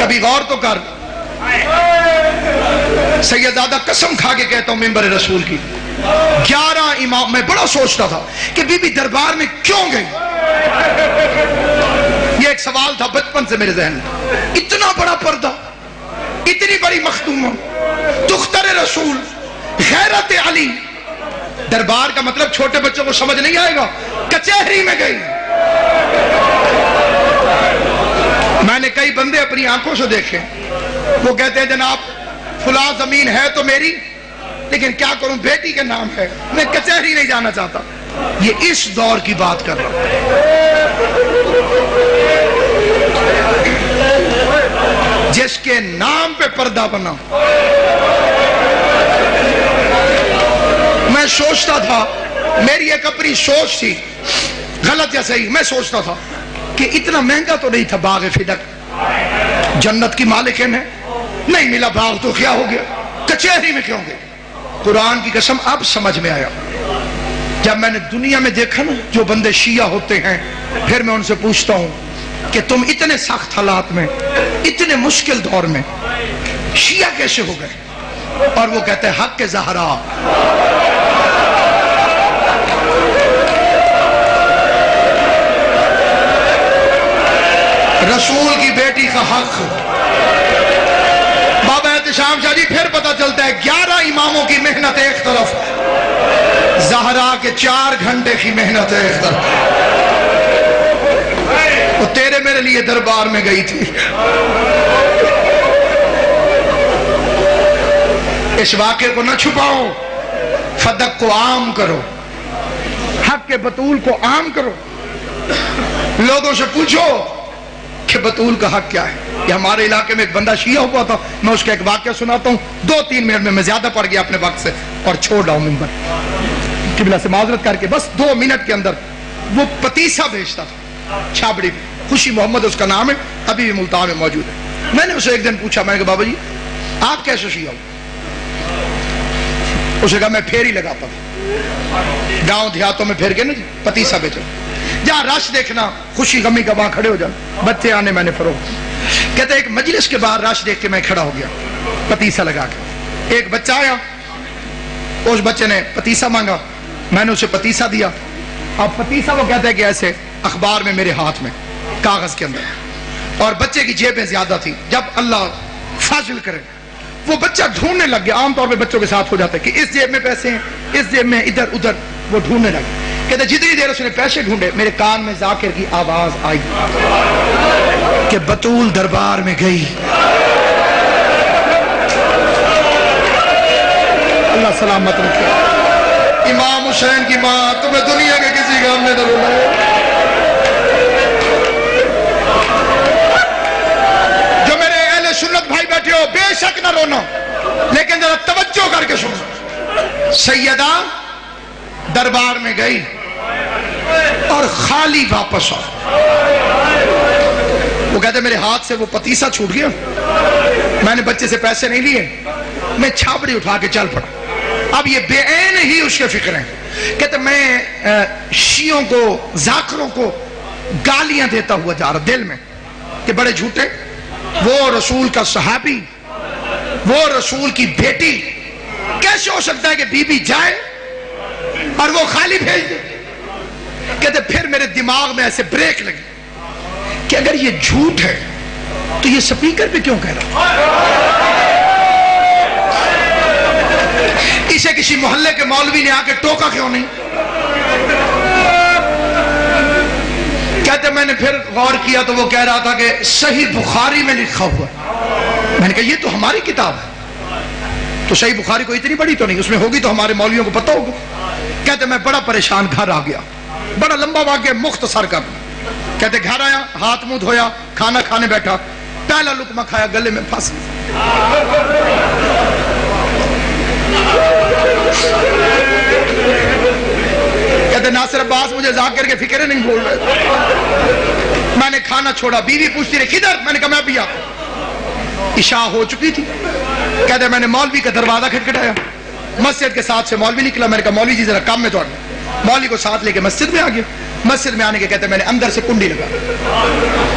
कभी गौर तो कर। सैयदादा कसम खा के कहता हूँ मेंबर रसूल की। ग्यारह इमाम, मैं बड़ा सोचता था कि बीबी दरबार में क्यों गई? ये एक सवाल था बचपन से मेरे जहन इतना बड़ा पर्दा, इतनी बड़ी मखदूमा, दुख्तर रसूल, गैरत अली। दरबार का मतलब छोटे बच्चों को समझ नहीं आएगा, कचहरी में गई। मैंने कई बंदे अपनी आँखों से देखे। वो कहते हैं, जनाब, फुला ज़मीन है तो मेरी, लेकिन क्या करूँ? बेटी के नाम है। मैं कचहरी नहीं जाना चाहता। ये इस दौर की बात कर रहा हूँ। जिसके नाम पे पर्दा बना, मैं सोचता था, मेरी एक अपनी सोच थी। गलत या सही, मैं सोचता था। कि इतना महँगा तो नहीं था बाग फिदक। जन्नत की मालिकिन है नहीं मिला बाग तो क्या हो गया? कचहरी में क्यों गए? कुरान की कसम अब समझ में आया। जब मैंने दुनिया में देखा ना, जो बंदे शिया होते हैं, फिर मैं उनसे पूछता हूँ कि तुम इतने सख्त हालात में, इतने मुश्किल दौर में, शिया कैसे हो गए? और वो कहते हैं, हक के जहरा। रसूल की बेटी का हक। बाबा एहतशाम शाह जी, फिर पता चलता है ग्यारह इमामों की मेहनत एक तरफ़ जहरा के चार घंटे की मेहनत है एक तरफ़। वो तेरे मेरे लिए दरबार में गई थी। इस वाक्य को न छुपाओ, फदक को आम करो, हक के बतूल को आम करो। लोगों से पूछो कि बतूल का हक क्या है? ये हमारे इलाके में एक बंदा शिया हुआ था। मैं उसका एक वाक्य सुनाता हूँ। दो तीन मिनट में मैं ज़्यादा पड़ गया अपने वक्त से और छोड़ रहा हूँ मिम्बर किबला से माजरत करके बस दो मिनट के अंदर वो पतीसा भेजता था। छाबड़ी में खुशी मोहम्मद, उसका नाम है। अभी भी मुल्तान में मौजूद है। मैंने उसे एक दिन पूछा, मैंने कहा, बाबा जी, आप कैसे शिया हो उसे कहा, मैं फेरी लगाता था गाँव देहातों में फेर के ना पतीसा बेचो जहाँ रश देखना, खुशी गमी का वहाँ खड़े हो जाना। बच्चे आने मैंने फरोख कहते, एक मजलिस के बाहर रश देख के मैं खड़ा हो गया पतीसा लगा के। एक बच्चा आया। उस बच्चे ने पतीसा मांगा। मैंने उसे पतीसा दिया। अब पतीसा वो कहते हैं कि ऐसे अखबार में मेरे हाथ में, कागज़ के अंदर। और बच्चे की जेबें ज़्यादा थी। जब अल्लाह फाजिल करे वो बच्चा ढूँढने लग गया। आमतौर पे बच्चों के साथ हो जाता है कि इस जेब में पैसे हैं, इस जेब में इधर, उधर, वो ढूँढने लगे कहते जितनी देर उसने पैसे ढूंढे, मेरे कान में जाकिर की आवाज़ आई कि बतूल दरबार में गई। अल्लाह सलामत रखे। इमाम हुसैन की माँ, तुम्हें दुनिया के किसी काम में न बेशक न लेकिन जरा तवज्जो करके सुनो। सैयदा दरबार में गई और खाली वापस आ वो कहते, मेरे हाथ से वो पतीसा छूट गया। मैंने बच्चे से पैसे नहीं लिए। मैं छापड़ी उठा के चल पड़ा। अब ये बेन ही उसके फ़िक्र हैं। कहते, मैं शियों को जाकरों को गालियाँ देता हुआ जा रहा, दिल में, कि बड़े झूठे, वो रसूल का सहाबी वो रसूल की बेटी। कैसे हो सकता है कि बीबी जाए और वो खाली भेज दे? कहते, फिर मेरे दिमाग में ऐसे ब्रेक लगी कि अगर ये झूठ है तो ये स्पीकर पे क्यों कह रहा इसे किसी मोहल्ले के मौलवी ने आके टोका क्यों नहीं? कहते, मैंने फिर गौर किया तो वो कह रहा था कि सही बुखारी में लिखा हुआ मैंने कहा, ये तो हमारी किताब है। तो सही बुखारी को इतनी बड़ी तो नहीं, उसमें होगी तो हमारे मौलियों को पता होगा। कहते, मैं बड़ा परेशान घर आ गया। बड़ा लंबा वाक्य मुख्तसर कर कहते, घर आया, हाथ मुँह धोया, खाना खाने बैठा, पहला लुकमा खाया, गले में फंस। कहते, नासिर अब्बास मुझे जाकर के फ़िक्र नहीं बोल रहे मैंने खाना छोड़ा, बीवी पूछती रही, किधर? मैंने कहा, मैं भी आता इशा हो चुकी थी। कहते मैंने मौलवी का दरवाज़ा खटखटाया। मस्जिद के साथ से मौलवी निकला। मैंने कहा, मौलवी जी, जरा काम में तोड़ना मौलवी को साथ लेके मस्जिद में आ गया। मस्जिद में आने के कहते मैंने अंदर से कुंडी लगा।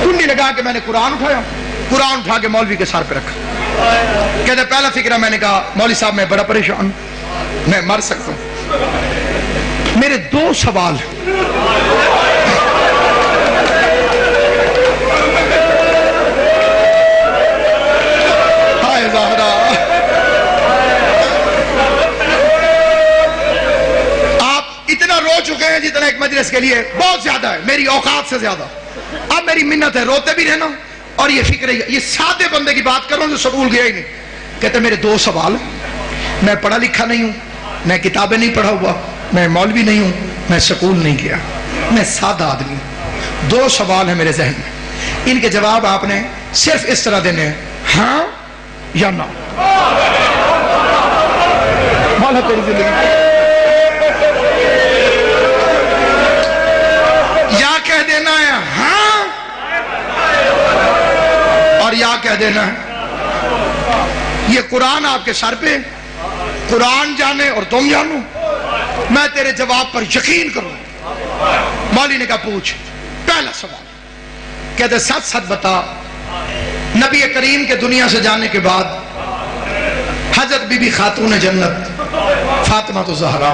कुंडी लगा के मैंने कुरान उठाया। कुरान उठा के मौलवी के सर पे रखा। कहते पहला फ़िक्र मैंने कहा, मौलवी साहब, मैं बड़ा परेशान मैं मर सकता हूँ। मेरे दो सवाल चुके एक मजलिस के लिए बहुत ज़्यादा है। मेरी औकात से ज़्यादा। अब मेरी मिन्नत है रोते भी रहना। और ये फ़िक्र ये सादे बंदे की बात करो जो स्कूल गया ही नहीं। कहते मेरे दो सवाल मैं पढ़ा लिखा नहीं हूँ मैं किताबें नहीं पढ़ा हुआ मैं मौलवी नहीं हूँ मैं स्कूल नहीं गया। मैं सादा आदमी हूँ। दो सवाल है मेरे जहन में। इनके जवाब आपने सिर्फ़ इस तरह देने हैं हाँ या ना? मौला तेरी ज़िंदगी या कह देना है हाँ और या कह देना है? ये कुरान आपके सर पे कुरान जाने और तुम जानो। मैं तेरे जवाब पर यकीन करूँ। मौली ने कहा, पूछ। पहला सवाल। कहते, सच सच बता। नबी करीम के दुनिया से जाने के बाद हज़रत बीबी खातून जन्नत, फातिमा तो जहरा,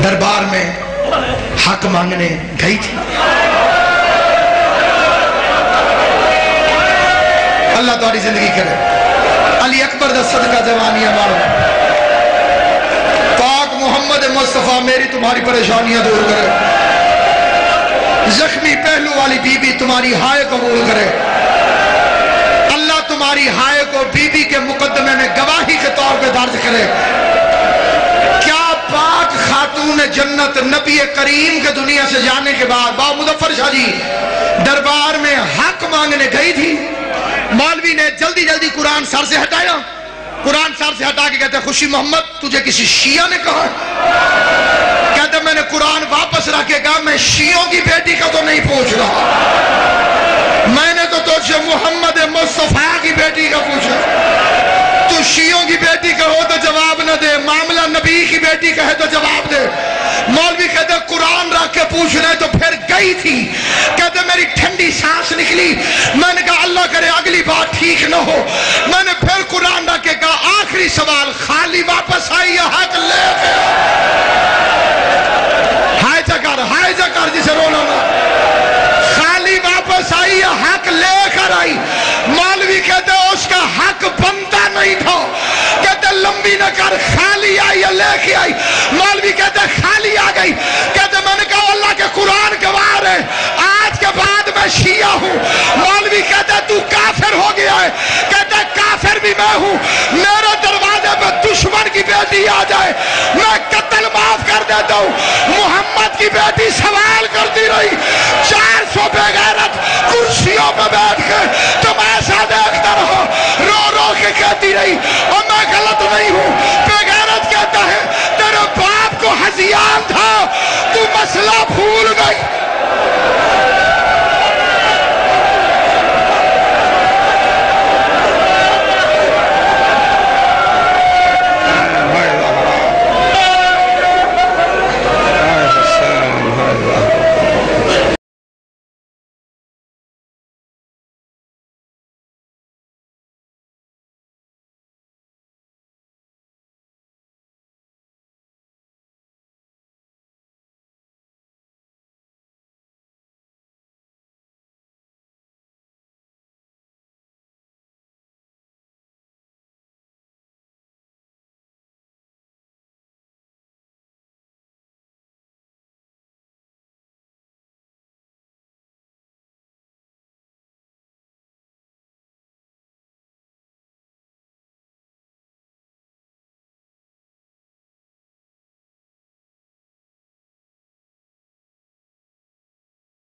दरबार में हक मांगने गई थी। अल्लाह तुम्हारी ज़िंदगी करे। अली अकबर का सदका जवानियाँ मारो। पाक मोहम्मद मुस्तफ़ा, मेरी तुम्हारी परेशानियाँ दूर करे। जख्मी पहलू वाली बीबी तुम्हारी हाय कबूल करे। अल्लाह तुम्हारी हाय को बीबी के मुकदमे में गवाही के तौर पे दर्ज करे। क्या पाक खातून जन्नत नबी करीम के दुनिया से जाने के बाद बा मुजफ्फर शाह जी दरबार में हक मांगने गई थी? मौलवी ने जल्दी जल्दी कुरान सर से हटाया। कुरान सर से हटा के कहते, खुशी मोहम्मद, तुझे किसी शिया ने कहा? कहते, मैंने कुरान वापस रखे कहा, मैं शियों की बेटी का तो नहीं पूछ रहा। मैंने तो तुझसे मोहम्मद मुस्तफ़ा की बेटी का पूछा। तू शियों की बेटी का हो तो जवाब न दे, मामला नबी की बेटी का है तो जवाब दे। मौलवी कहते, कुरान रख के पूछ रहे तो फिर गई थी। कहते, मेरी ठंडी सांस निकली। मैंने कहा, अल्लाह करे, अगली बार ठीक ना हो। मैंने फिर कुरान रख कहा, आखिरी सवाल, खाली वापस आई या हक ले? हाय जकर हाय जकर जिसे रोना ना। खाली वापस आई या हक लेकर आई। मौलवी कहते, उसका हक बनता नहीं था। कहते, लंबी न कर, खाली आई या लेके आई। मौलवी कहते, खाली आ गई। कहते मैंने कहा अल्लाह के कुरान है। आज के बाद मैं शिया हूँ। मौलवी कहते तू काफिर हो गया है। कहते काफिर भी मैं हूँ। मेरे दरवाजे पर दुश्मन की बेटी आ जाए। मैं कत्ल माफ़ कर देता हूँ। मोहम्मद की बेटी सवाल करती रही। चार सौ बेगैरत कुर्सियों पर बैठ के